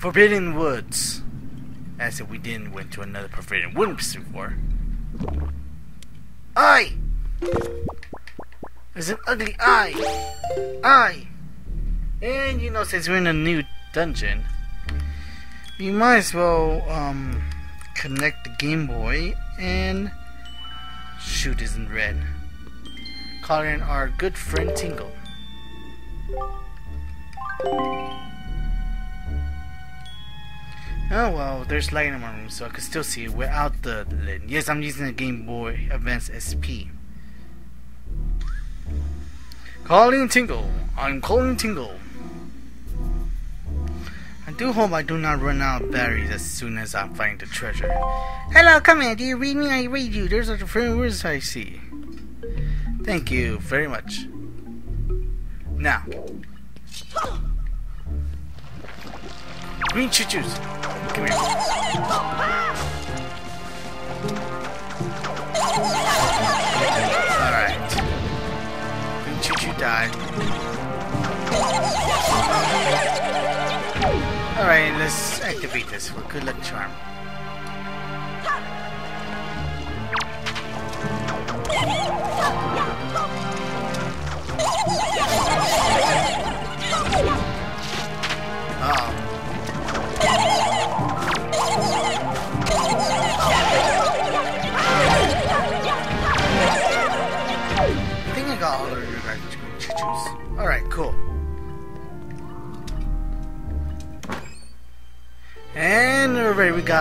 Forbidden Woods. As if we didn't went to another Forbidden Woods before. Eye! There's an ugly eye! Eye! And you know, since we're in a new dungeon, we might as well um, connect the Game Boy and shoot is in red. Calling our good friend Tingle. Oh well, there's light in my room, so I can still see it without the lid. Yes, I'm using the Game Boy Advance SP. Calling Tingle. I'm calling Tingle. I do hope I do not run out of batteries as soon as I find the treasure. Hello, come in. Do you read me? I read you. There's a friend words I see. Thank you very much. Now. Green Chuchus. Come here. Alright. Green Chuchu died. Alright, let's activate this for good luck charm.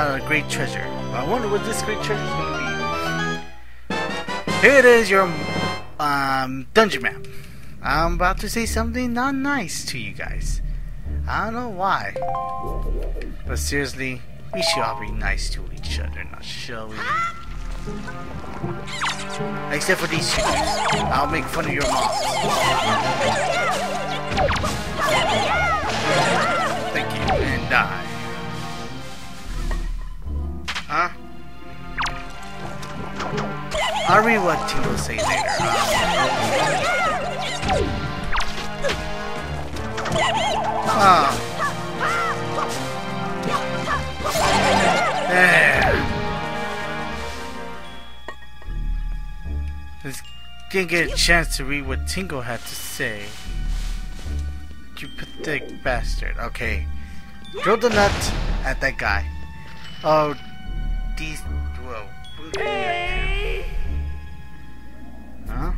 A great treasure. I wonder what this great treasure is going to be. Here it is, your um, dungeon map. I'm about to say something not nice to you guys. I don't know why. But seriously, we should all be nice to each other, not shall we? Except for these two. I'll make fun of your mom. Thank you, and die. Huh? I'll read what Tingle say later. Um, oh. There. Let's didn't get a chance to read what Tingle had to say. You pathetic bastard. Okay. Throw the nut at that guy. Oh, these. Whoa. Huh?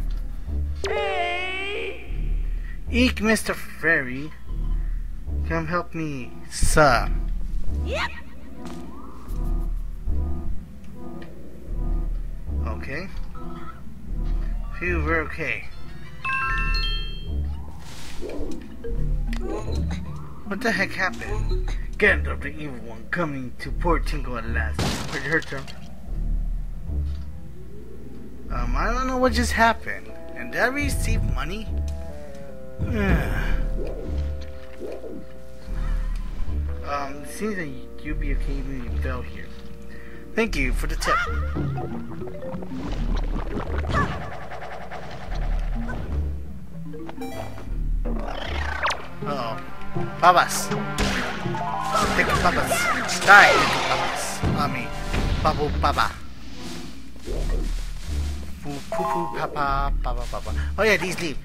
Eek, Mr. Fairy. Come help me, sir. Yep. Okay. Phew, we're okay. What the heck happened? Gandalf, the evil one, coming to poor Tingle at last. Pretty hurt him. Um, I don't know what just happened. And did I receive money? um, it seems that you'll be okay when you fell here. Thank you for the tip. Uh oh. Babas. Take a babas. Die, take a babas. I mean, babu baba. Poo poo poo papa baba baba. Oh yeah, these leave.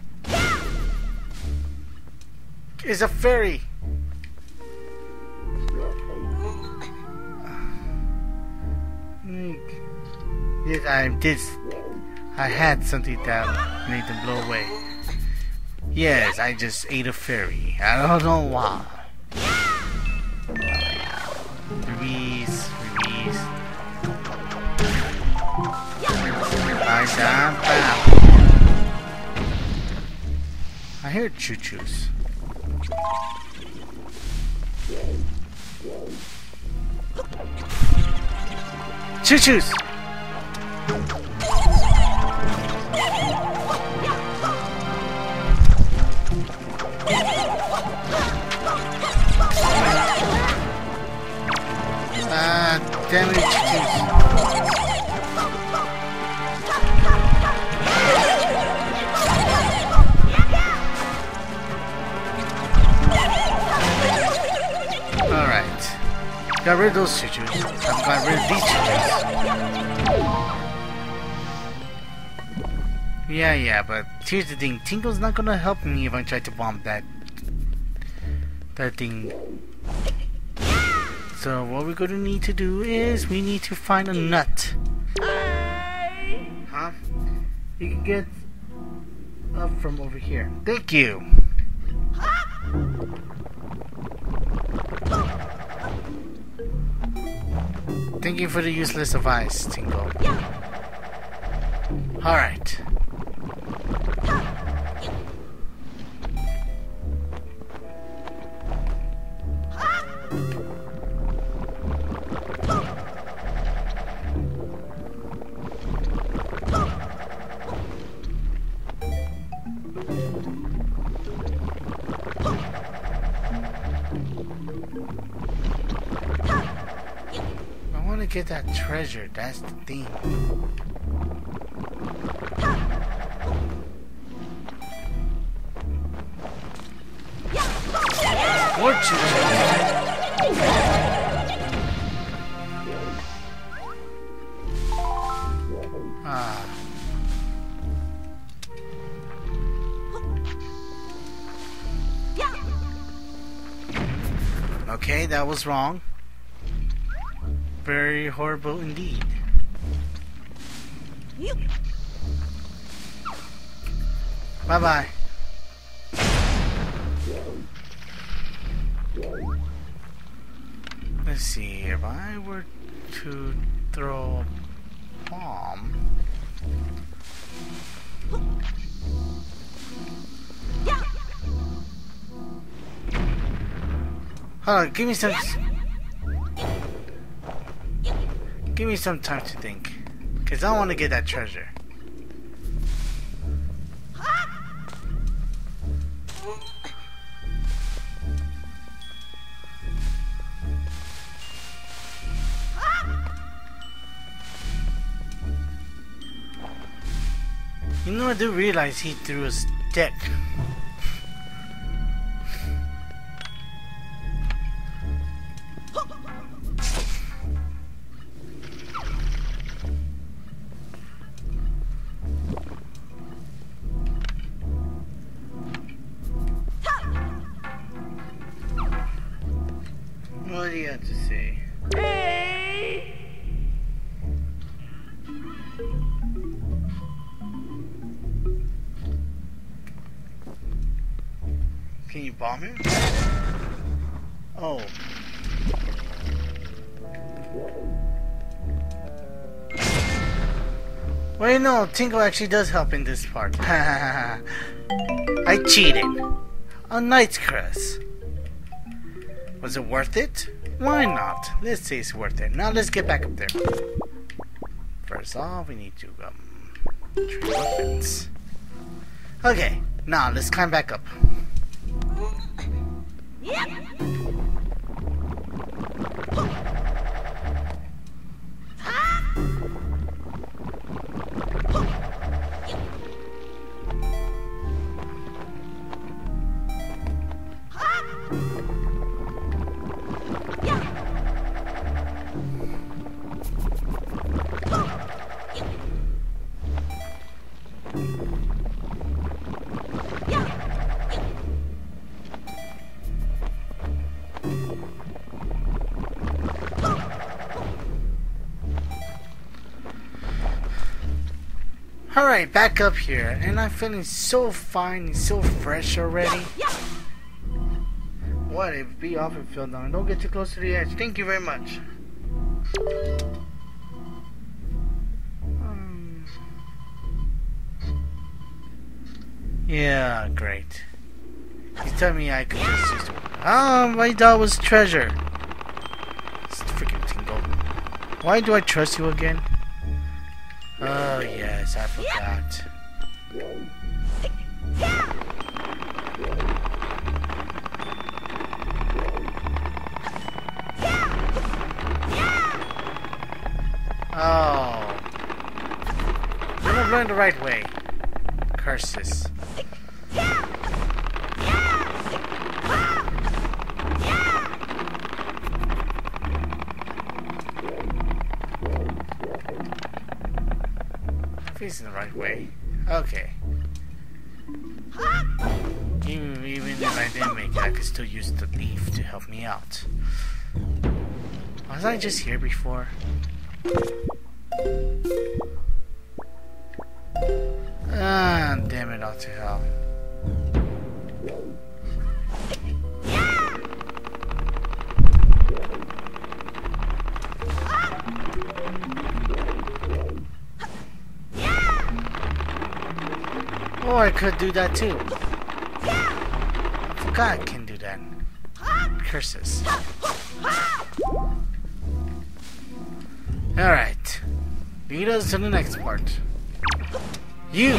It's a fairy. Yes, I did. I had something that made them blow away. Yes, I just ate a fairy. I don't know why. I hear Chuchus. Chuchus! Ah, damn it, Chuchus. Got rid of those treasures. I've got rid of these treasures. Yeah, yeah, but here's the thing. Tingle's not gonna help me if I try to bomb that... That thing. So what we're gonna need to do is we need to find a nut. Huh? You can get up from over here. Thank you. Thank you for the useless advice, Tingle. Alright. That treasure, that's the thing. Fortune Ah. Okay, that was wrong. Very horrible indeed. Bye bye. Let's see, if I were to throw a bomb. Hold on, give me some. Give me some time to think. Because I want to get that treasure. You know, I do realize he threw a stick. Him? Oh. Wait, no, Tingle actually does help in this part. I cheated. A Knight's Crest. Was it worth it? Why not? Let's say it's worth it. Now let's get back up there. First off, we need to um, weapons. Okay, now let's climb back up. Yeah! Alright, back up here, and I'm feeling so fine and so fresh already. What if be off and feel down. Don't get too close to the edge. Thank you very much. Um, yeah, great. You tell me I could just use Ah, my dog was treasure. It's freaking tingle. Why do I trust you again? Oh yes, I forgot. Oh. You're not going the right way. Curses. Facing the right way. Okay. Even, even if I didn't make it, I could still use the leaf to help me out. Was I just here before? Ah, damn it all to hell. Could do that too. I can do that. Curses. Alright. Lead us to the next part. You!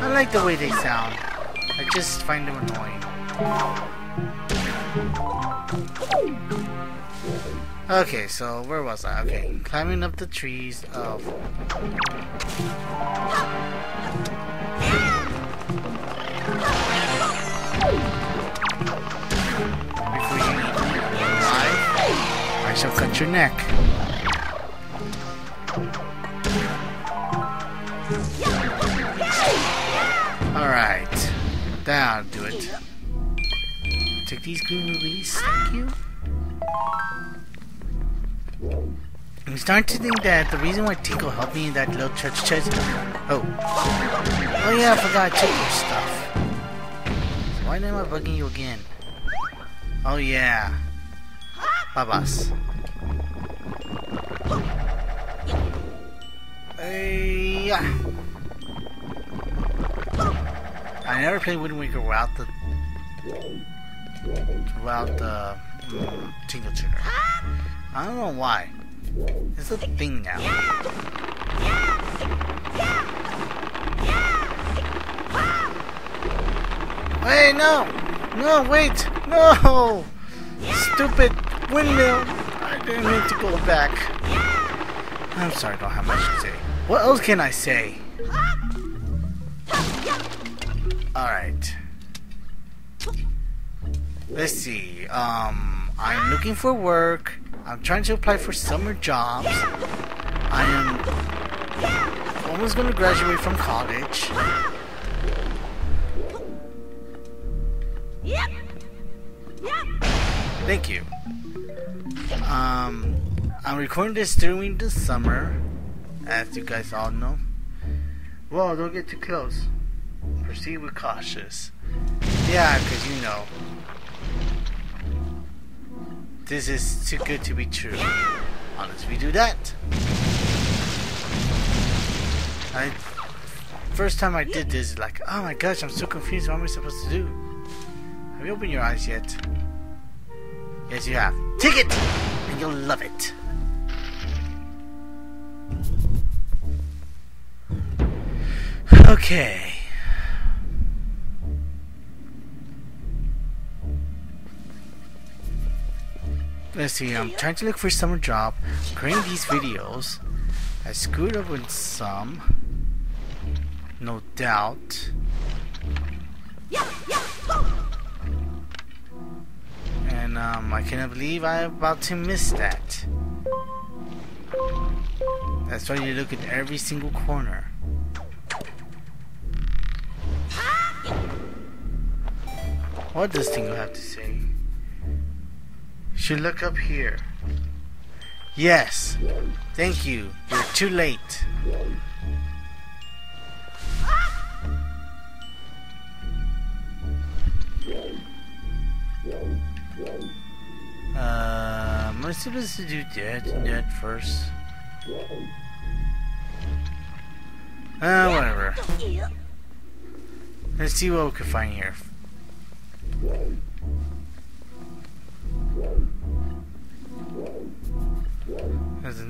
I like the way they sound. I just find them annoying. Okay, so where was I? Okay, climbing up the trees of... Before you alive, I shall cut your neck. Alright, that'll do it. Take these green rubies, thank you. I'm starting to think that the reason why Tingle helped me in that little church chest. Oh. Oh yeah, I forgot to take your stuff. So why am I bugging you again? Oh yeah. Babas. Hey, yeah. I never played Wind Waker without the without the mm, Tingle Tuner. I don't know why. It's a thing now. Wait, no! No, wait! No! Stupid windmill! I didn't mean to go back. I'm sorry, I don't have much to say. What else can I say? Alright. Let's see. Um, I'm looking for work. I'm trying to apply for summer jobs. I am almost going to graduate from college. Thank you. Um, I'm recording this during the summer, as you guys all know. Whoa, don't get too close. Proceed with cautious. Yeah, because you know. This is too good to be true. Unless we do that. I first time I did this, like, oh my gosh, I'm so confused. What am I supposed to do? Have you opened your eyes yet? Yes, you have. Take it, and you'll love it. Okay. Let's see, I'm trying to look for summer job, creating these videos. I screwed up with some. No doubt. And um, I cannot believe I'm about to miss that. That's why you look at every single corner. What does Tingle have to say? Should look up here. Yes. Thank you. You're too late. Uh, am I supposed to do that that first? Uh, whatever. Let's see what we can find here.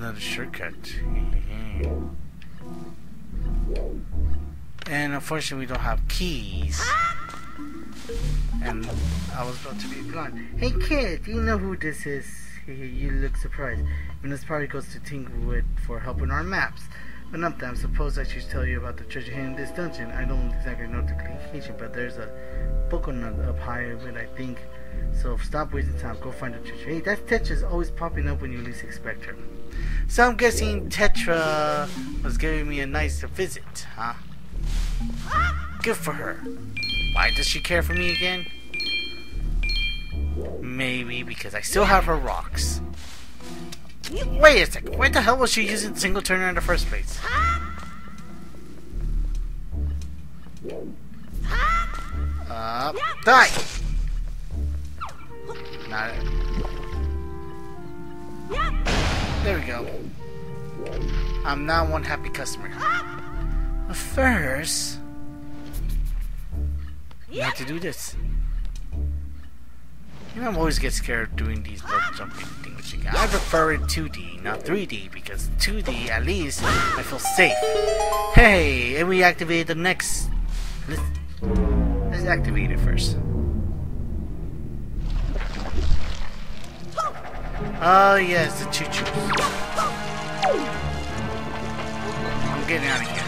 Another shortcut. Mm-hmm. and unfortunately we don't have keys. And I was about to be blind. Hey kid, you know who this is? you look surprised. This probably goes to Tinglewood for helping our maps. But not that, I suppose I should tell you about the treasure hidden in this dungeon. I don't exactly know the location, but there's a coconut up high of it, I think. So stop wasting time. Go find the treasure. Hey, that Tetra's always popping up when you least expect her. So I'm guessing Tetra was giving me a nice visit, huh? Good for her. Why does she care for me again? Maybe because I still have her rocks. Wait a second. Why the hell was she using Tingle Tuner in the first place? Up. Die! Not it. There we go. I'm now one happy customer. But first, I have to do this. You know, I'm always get scared of doing these little jumping things. I prefer it 2D, not 3D, because 2D, at least, I feel safe. Hey, and we activate the next. Let's, let's activate it first. Oh, yes, the Chuchu. I'm getting out of here.